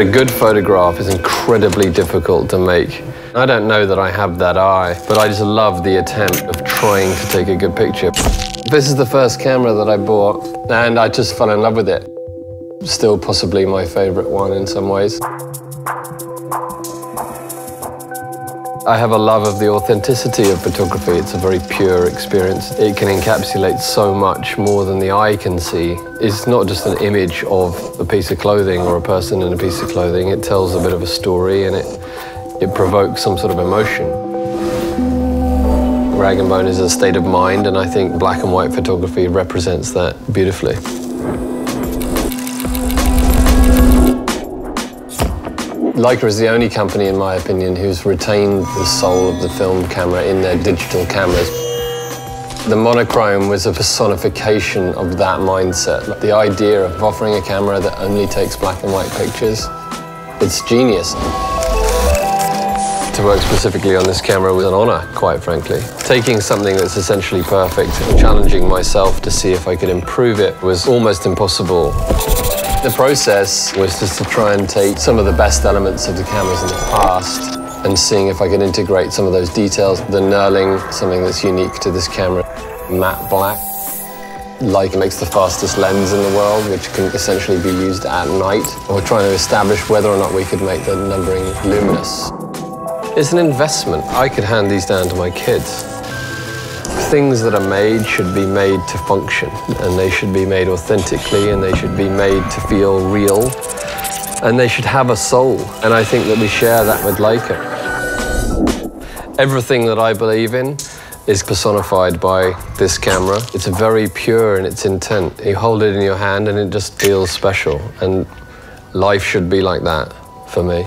A good photograph is incredibly difficult to make. I don't know that I have that eye, but I just love the attempt of trying to take a good picture. This is the first camera that I bought, and I just fell in love with it. Still possibly my favorite one in some ways. I have a love of the authenticity of photography. It's a very pure experience. It can encapsulate so much more than the eye can see. It's not just an image of a piece of clothing or a person in a piece of clothing. It tells a bit of a story and it, it provokes some sort of emotion. Rag and bone is a state of mind, and I think black and white photography represents that beautifully. Leica is the only company, in my opinion, who's retained the soul of the film camera in their digital cameras. The Monochrom was a personification of that mindset. The idea of offering a camera that only takes black and white pictures, it's genius. To work specifically on this camera was an honor, quite frankly. Taking something that's essentially perfect and challenging myself to see if I could improve it was almost impossible. The process was just to try and take some of the best elements of the cameras in the past and seeing if I could integrate some of those details. The knurling, something that's unique to this camera. Matte black. Leica makes the fastest lens in the world, which can essentially be used at night. We're trying to establish whether or not we could make the numbering luminous. It's an investment. I could hand these down to my kids things that are made should be made to function, and they should be made authentically, and they should be made to feel real, and they should have a soul. And I think that we share that with Leica. Everything that I believe in is personified by this camera. It's very pure in its intent. You hold it in your hand and it just feels special. And life should be like that for me.